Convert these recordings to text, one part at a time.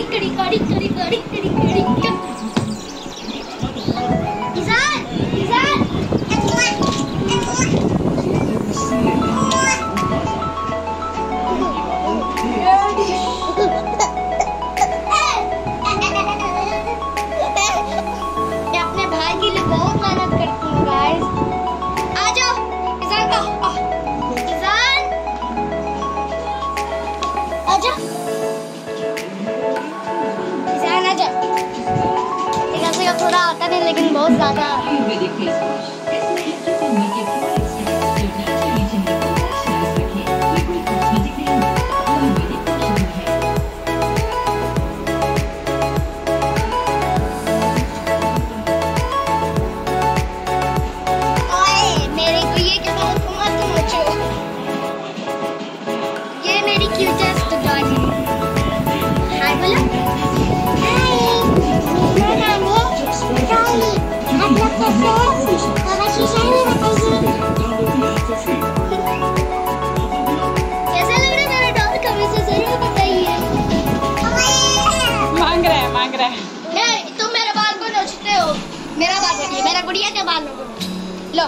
அடிக்கடி அடிக்கடி அடிக்கடி அடிக்கடி लेकिन बहुत ज़्यादा। आयुर्वेदिक फेस वॉश इसमें मेरे बाल हो। मेरा बाल नोचिए मेरा गुड़िया के बाल लो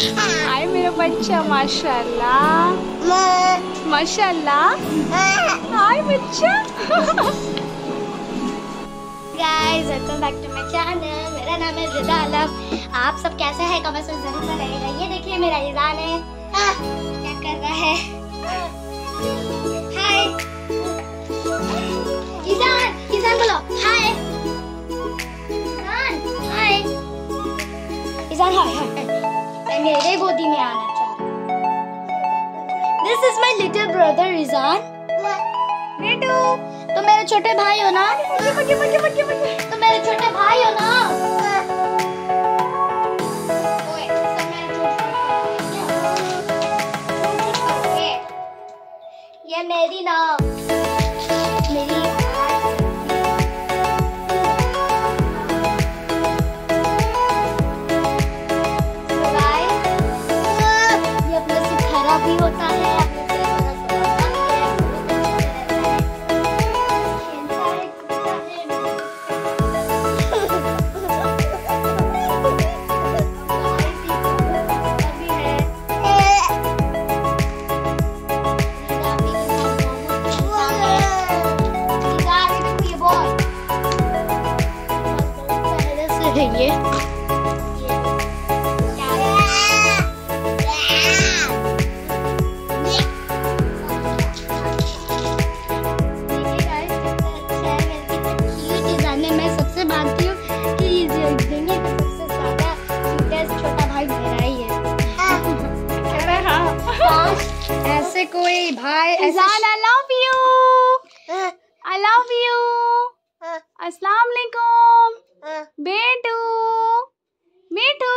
हाय मेरा बच्चा माशाल्लाह। माशाल्लाह। हाय बच्चा। Guys welcome back to my channel मेरा नाम है रिदा आलम। आप सब कैसे हैं? कमेंट्स में ज़रूर बताइएगा। ये देखिए मेरा ईजान है। आह, क्या कर रहा है? हाय हाय हाय हाय मैं मेरे गोदी में आना चाहता this is my little brother Rizan बेटू तो मेरे छोटे भाई हो ना? तो मेरे छोटे भाई हो ना? हाँ। काश ऐसे कोई भाई ऐसे I love you I love you अस्सलाम वालेकुम। बेटू बेटू।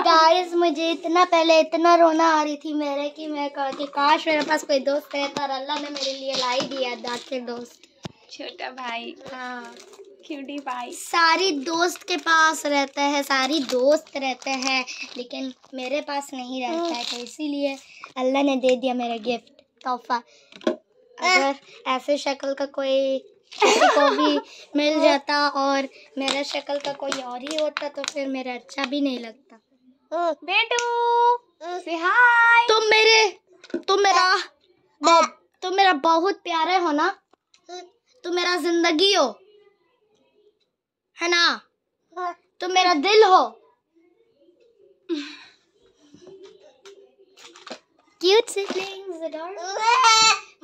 गाइस मुझे इतना पहले इतना रोना आ रही थी मेरे कि मैं कहती काश मेरे पास कोई दोस्त रहता और अल्लाह ने मेरे लिए ला ही दिया दाखिल दोस्त। छोटा भाई। हाँ। क्यूटी भाई सारी दोस्त के पास रहता है सारी दोस्त रहते हैं लेकिन मेरे पास नहीं रहता है तो इसीलिए अल्लाह ने दे दिया मेरा गिफ्ट तोहफा। अगर ऐसे शक्ल का कोई किसी को भी मिल जाता और मेरा शक्ल का कोई और ही होता तो फिर मेरा अच्छा भी नहीं लगता। बेटू से हाय तुम मेरे तुम मेरा तुम मेरा बहुत प्यारे हो ना? तुम मेरा ज़िंदगी हो है ना? तुम मेरा दिल हो। क्यूट सिबलिंग्स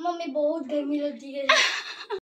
मम्मी बहुत गर्मी लगती है।